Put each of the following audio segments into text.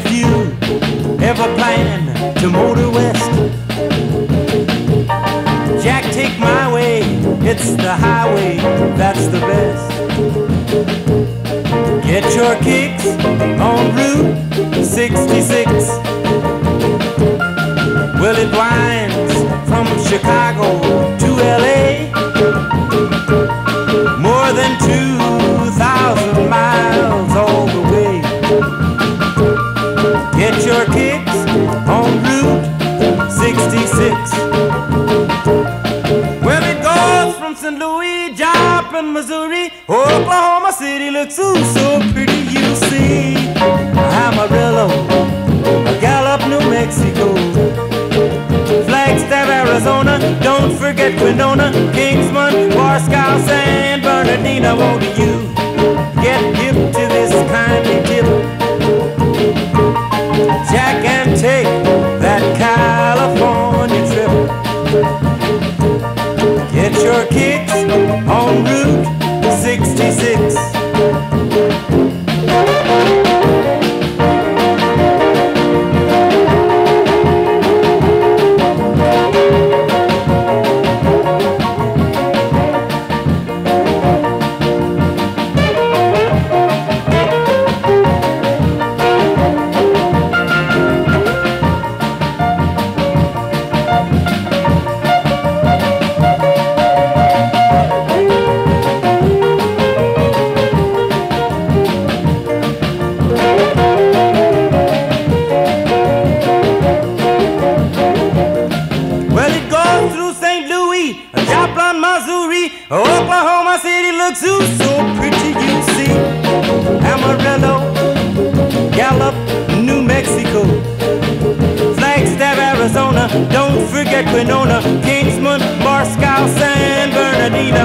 if you ever plan to motor west. Jack, take my way, it's the highway, that's the best. Get your kicks on Route 66. Well, it winds from Chicago Missouri, Oklahoma City looks ooh so pretty, you see. Amarillo, Gallup, New Mexico, Flagstaff, Arizona, don't forget Winona, Kingman, Barstow, San Bernardino, won't you City looks ooh so pretty, you see. Amarillo, Gallup, New Mexico, Flagstaff, Arizona, don't forget Winona, Kingman, Barstow, San Bernardino,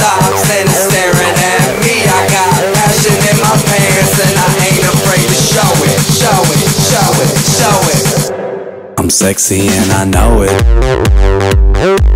stops and is staring at me. I got passion in my pants and I ain't afraid to show it, show it, show it, show it. I'm sexy and I know it.